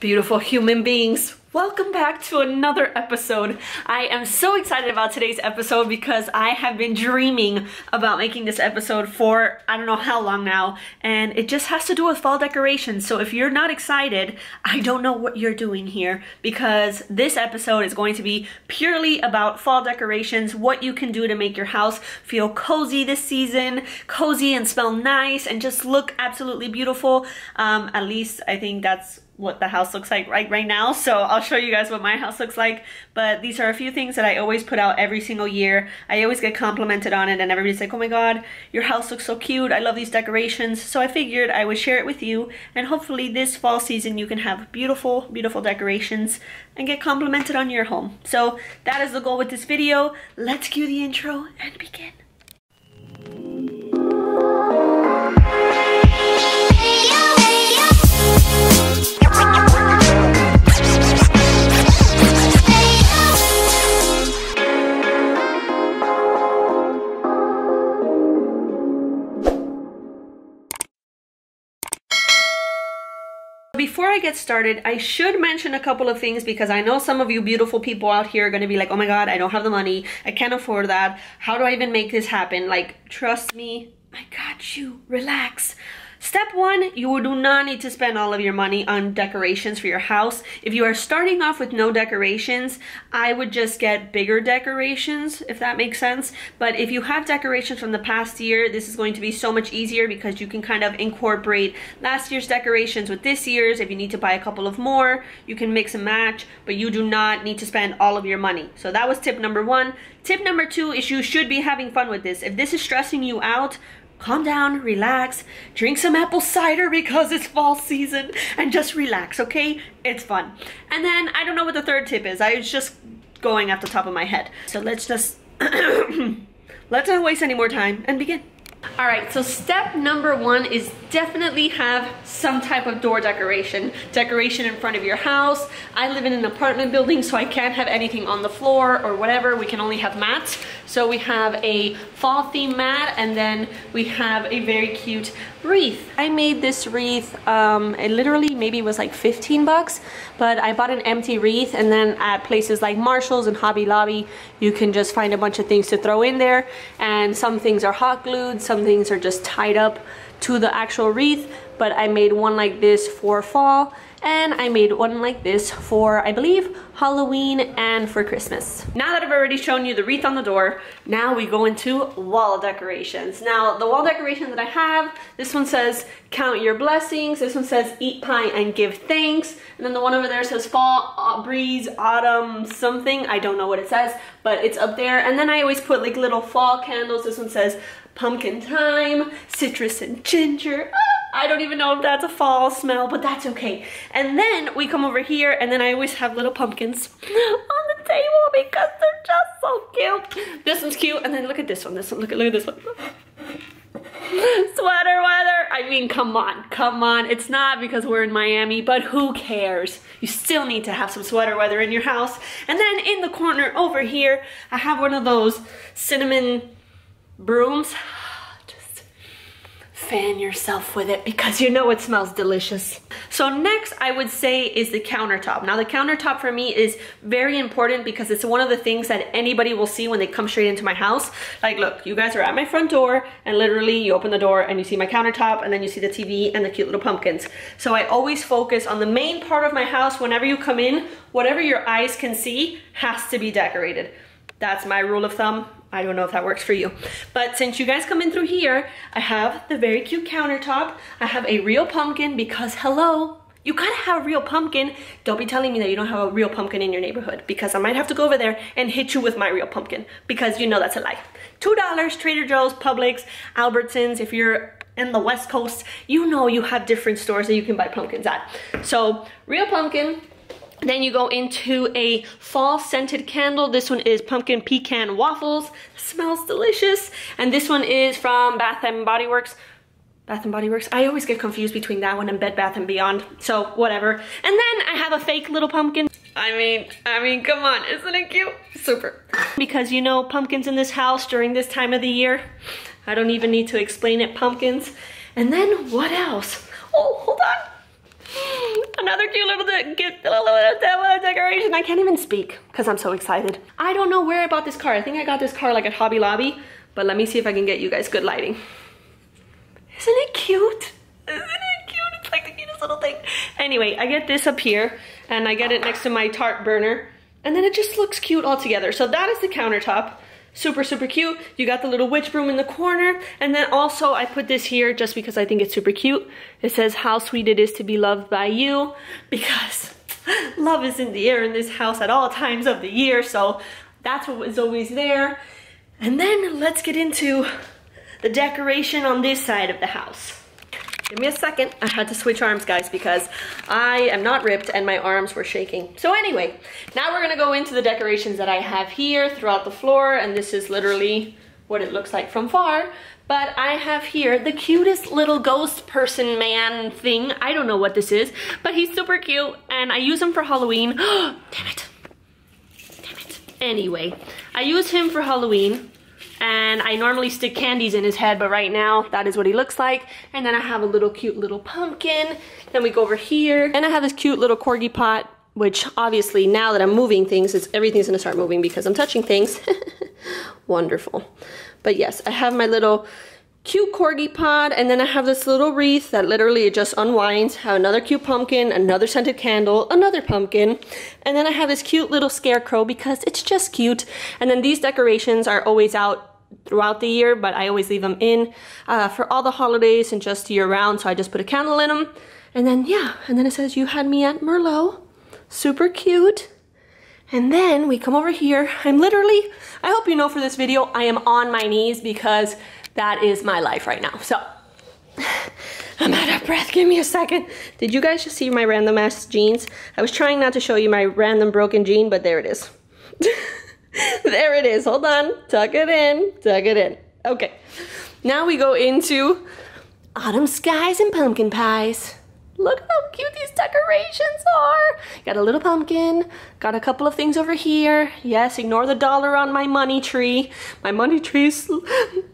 Beautiful human beings, welcome back to another episode. I am so excited about today's episode because I have been dreaming about making this episode for I don't know how long now, and it just has to do with fall decorations. So if you're not excited, I don't know what you're doing here because this episode is going to be purely about fall decorations, what you can do to make your house feel cozy this season, cozy and smell nice, and just look absolutely beautiful. Um, at least I think that's what the house looks like right right now. So I'll show you guys what my house looks like. But these are a few things that I always put out every single year. I always get complimented on it and everybody's like oh my god your house looks so cute. I love these decorations. So I figured I would share it with you and hopefully this fall season you can have beautiful beautiful decorations and get complimented on your home. So that is the goal with this video. Let's cue the intro and begin Before I get started, I should mention a couple of things because I know some of you beautiful people out here are to be like, oh my god, I don't have the money. I can't afford that. How do I even make this happen? Like, trust me, I got you. Relax. Step one, you do not need to spend all of your money on decorations for your house. If you are starting off with no decorations, I would just get bigger decorations, if that makes sense. But if you have decorations from the past year, this is going to be so much easier because you can kind of incorporate last year's decorations with this year's. If you need to buy a couple of more, you can mix and match, but you do not need to spend all of your money. So that was tip number one. Tip number two is you should be having fun with this. If this is stressing you out, calm down, relax, drink some apple cider because it's fall season, and just relax, okay? It's fun. And then, I don't know what the third tip is. I was just going off the top of my head. So let's just, let's not waste any more time and begin. All right, so step number one is definitely have some type of door decoration. Decoration in front of your house. I live in an apartment building, so I can't have anything on the floor or whatever. We can only have mats. So we have a fall theme mat, and then we have a very cute wreath. I made this wreath, um, it literally maybe was like 15 bucks, but I bought an empty wreath, and then at places like Marshalls and Hobby Lobby, you can just find a bunch of things to throw in there, and some things are hot glued, some things are just tied up to the actual wreath, but I made one like this for fall, and I made one like this for, I believe, Halloween and for Christmas. Now that I've already shown you the wreath on the door, now we go into wall decorations. Now, the wall decoration that I have, this one says, count your blessings. This one says, eat pie and give thanks. And then the one over there says, fall, uh, breeze, autumn, something. I don't know what it says, but it's up there. And then I always put like little fall candles. This one says, pumpkin time, citrus and ginger. Ah! I don't even know if that's a fall smell, but that's okay. And then we come over here and then I always have little pumpkins on the table because they're just so cute. This one's cute and then look at this one, this one, look at, look at this one. Sweater weather. I mean, come on, come on. It's not because we're in Miami, but who cares? You still need to have some sweater weather in your house. And then in the corner over here, I have one of those cinnamon brooms fan yourself with it because you know it smells delicious. So next I would say is the countertop. Now the countertop for me is very important because it's one of the things that anybody will see when they come straight into my house. Like look, you guys are at my front door and literally you open the door and you see my countertop and then you see the TV and the cute little pumpkins. So I always focus on the main part of my house whenever you come in, whatever your eyes can see has to be decorated. That's my rule of thumb. I don't know if that works for you. But since you guys come in through here, I have the very cute countertop. I have a real pumpkin because hello, you gotta have a real pumpkin. Don't be telling me that you don't have a real pumpkin in your neighborhood because I might have to go over there and hit you with my real pumpkin because you know that's a lie. $2, Trader Joe's, Publix, Albertsons, if you're in the West Coast, you know you have different stores that you can buy pumpkins at. So, real pumpkin, then you go into a fall scented candle. This one is pumpkin pecan waffles. smells delicious. And this one is from Bath and Body Works. Bath and Body Works. I always get confused between that one and Bed Bath and Beyond. So whatever. And then I have a fake little pumpkin. I mean, I mean, come on, isn't it cute? Super. Because you know, pumpkins in this house during this time of the year. I don't even need to explain it, pumpkins. And then what else? Oh, hold on. Another cute little, de little decoration. I can't even speak because I'm so excited. I don't know where I bought this car. I think I got this car like at Hobby Lobby, but let me see if I can get you guys good lighting. Isn't it cute? Isn't it cute? It's like the cutest little thing. Anyway, I get this up here and I get it next to my tart burner and then it just looks cute all together. So that is the countertop. Super, super cute. You got the little witch broom in the corner. And then also I put this here just because I think it's super cute. It says how sweet it is to be loved by you because love is in the air in this house at all times of the year. So that's what is always there. And then let's get into the decoration on this side of the house. Give me a second. I had to switch arms, guys, because I am not ripped and my arms were shaking. So anyway, now we're gonna go into the decorations that I have here throughout the floor, and this is literally what it looks like from far. But I have here the cutest little ghost person man thing. I don't know what this is, but he's super cute, and I use him for Halloween. Damn it. Damn it. Anyway, I use him for Halloween and I normally stick candies in his head, but right now that is what he looks like. And then I have a little cute little pumpkin. Then we go over here and I have this cute little corgi pot, which obviously now that I'm moving things, it's, everything's gonna start moving because I'm touching things. Wonderful. But yes, I have my little cute corgi pot and then I have this little wreath that literally it just unwinds. Have another cute pumpkin, another scented candle, another pumpkin, and then I have this cute little scarecrow because it's just cute. And then these decorations are always out throughout the year, but I always leave them in uh, for all the holidays and just year round. So I just put a candle in them. And then, yeah, and then it says, you had me at Merlot. Super cute. And then we come over here. I'm literally, I hope you know for this video, I am on my knees because that is my life right now. So I'm out of breath. Give me a second. Did you guys just see my random ass jeans? I was trying not to show you my random broken jean, but there it is. there it is. Hold on. Tuck it in. Tuck it in. Okay. Now we go into autumn skies and pumpkin pies. Look how cute these decorations are. Got a little pumpkin, got a couple of things over here. Yes, ignore the dollar on my money tree. My money tree's,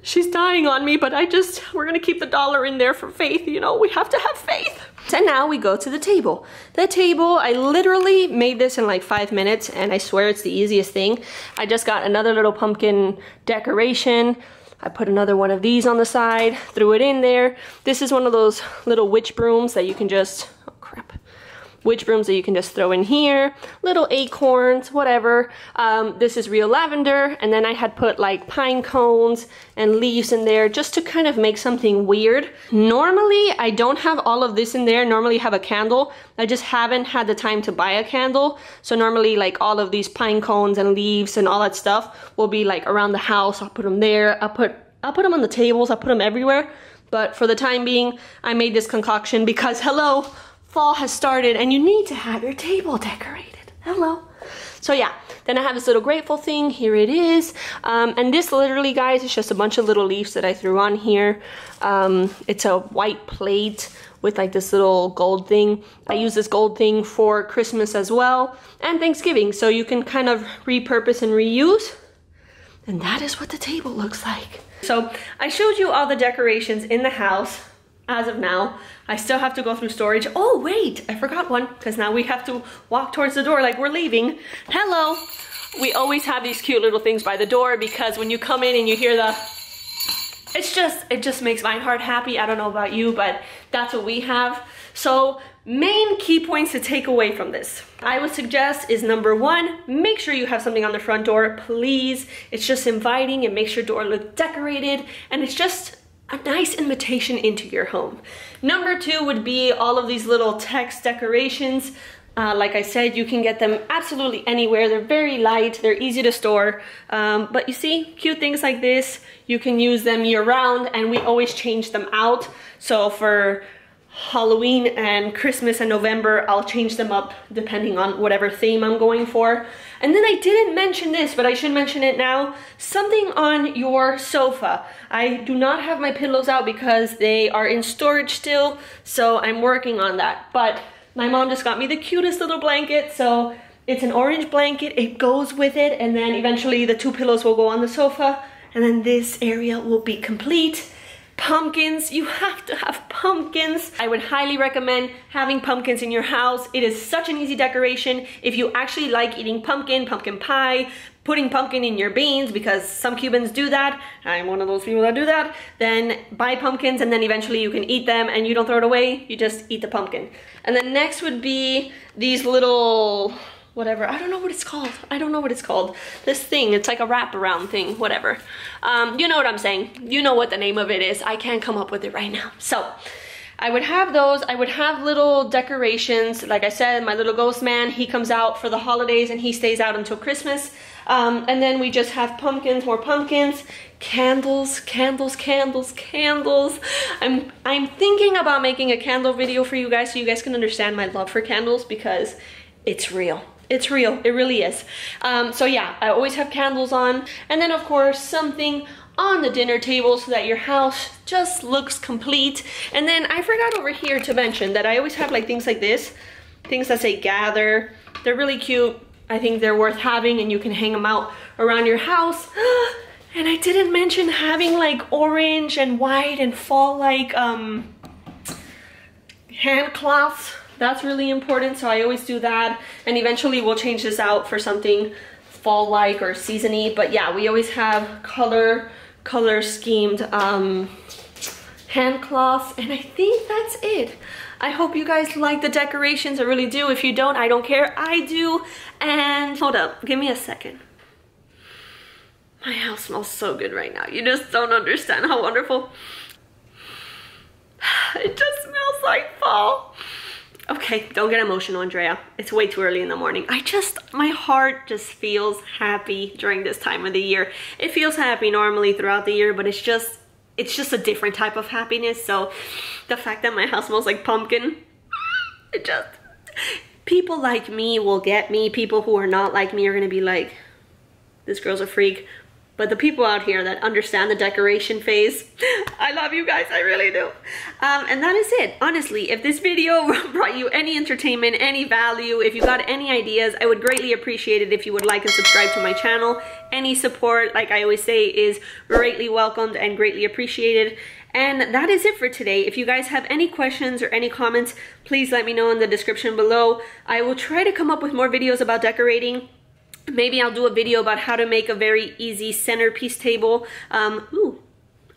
she's dying on me, but I just, we're gonna keep the dollar in there for faith, you know, we have to have faith. And now we go to the table. The table, I literally made this in like five minutes and I swear it's the easiest thing. I just got another little pumpkin decoration. I put another one of these on the side, threw it in there. This is one of those little witch brooms that you can just, oh crap, witch brooms that you can just throw in here, little acorns, whatever. Um, this is real lavender, and then I had put like pine cones and leaves in there just to kind of make something weird. Normally, I don't have all of this in there. Normally have a candle. I just haven't had the time to buy a candle. So normally like all of these pine cones and leaves and all that stuff will be like around the house. I'll put them there. I'll put, I'll put them on the tables. I'll put them everywhere. But for the time being, I made this concoction because hello, fall has started and you need to have your table decorated. Hello. So yeah, then I have this little grateful thing. Here it is. Um, and this literally, guys, is just a bunch of little leaves that I threw on here. Um, it's a white plate with like this little gold thing. I use this gold thing for Christmas as well and Thanksgiving. So you can kind of repurpose and reuse. And that is what the table looks like. So I showed you all the decorations in the house as of now. I still have to go through storage. Oh, wait, I forgot one because now we have to walk towards the door like we're leaving. Hello. We always have these cute little things by the door because when you come in and you hear the it's just, it just makes my heart happy. I don't know about you, but that's what we have. So main key points to take away from this. I would suggest is number one, make sure you have something on the front door, please. It's just inviting, it makes your door look decorated, and it's just a nice invitation into your home. Number two would be all of these little text decorations. Uh, like I said, you can get them absolutely anywhere. They're very light, they're easy to store. Um, but you see, cute things like this, you can use them year round and we always change them out. So for Halloween and Christmas and November, I'll change them up depending on whatever theme I'm going for. And then I didn't mention this, but I should mention it now. Something on your sofa. I do not have my pillows out because they are in storage still, so I'm working on that. But my mom just got me the cutest little blanket, so it's an orange blanket, it goes with it, and then eventually the two pillows will go on the sofa, and then this area will be complete. Pumpkins, you have to have pumpkins. I would highly recommend having pumpkins in your house. It is such an easy decoration. If you actually like eating pumpkin, pumpkin pie, putting pumpkin in your beans because some Cubans do that. I'm one of those people that do that. Then buy pumpkins and then eventually you can eat them and you don't throw it away. You just eat the pumpkin. And then next would be these little whatever. I don't know what it's called. I don't know what it's called. This thing, it's like a wraparound thing, whatever. Um, you know what I'm saying. You know what the name of it is. I can't come up with it right now. So I would have those. I would have little decorations. Like I said, my little ghost man, he comes out for the holidays and he stays out until Christmas. Um, and then we just have pumpkins, more pumpkins, candles, candles, candles, candles. I'm, I'm thinking about making a candle video for you guys so you guys can understand my love for candles because it's real. It's real, it really is. Um, so yeah, I always have candles on. And then of course, something on the dinner table so that your house just looks complete. And then I forgot over here to mention that I always have like things like this, things that say gather. They're really cute. I think they're worth having and you can hang them out around your house. and I didn't mention having like orange and white and fall like um, hand cloths that's really important, so I always do that. And eventually we'll change this out for something fall-like or seasony. But yeah, we always have color, color schemed um, hand cloths. And I think that's it. I hope you guys like the decorations. I really do. If you don't, I don't care. I do. And hold up, give me a second. My house smells so good right now. You just don't understand how wonderful. It just. Okay, don't get emotional, Andrea. It's way too early in the morning. I just, my heart just feels happy during this time of the year. It feels happy normally throughout the year, but it's just, it's just a different type of happiness. So the fact that my house smells like pumpkin, it just, people like me will get me. People who are not like me are gonna be like, this girl's a freak. But the people out here that understand the decoration phase, I love you guys, I really do. Um, and that is it. Honestly, if this video brought you any entertainment, any value, if you got any ideas, I would greatly appreciate it if you would like and subscribe to my channel. Any support, like I always say, is greatly welcomed and greatly appreciated. And that is it for today. If you guys have any questions or any comments, please let me know in the description below. I will try to come up with more videos about decorating maybe I'll do a video about how to make a very easy centerpiece table. Um, ooh,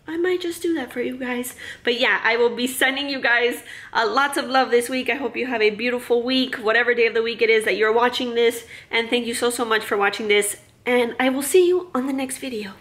I might just do that for you guys. But yeah, I will be sending you guys uh, lots of love this week. I hope you have a beautiful week, whatever day of the week it is that you're watching this. And thank you so, so much for watching this. And I will see you on the next video.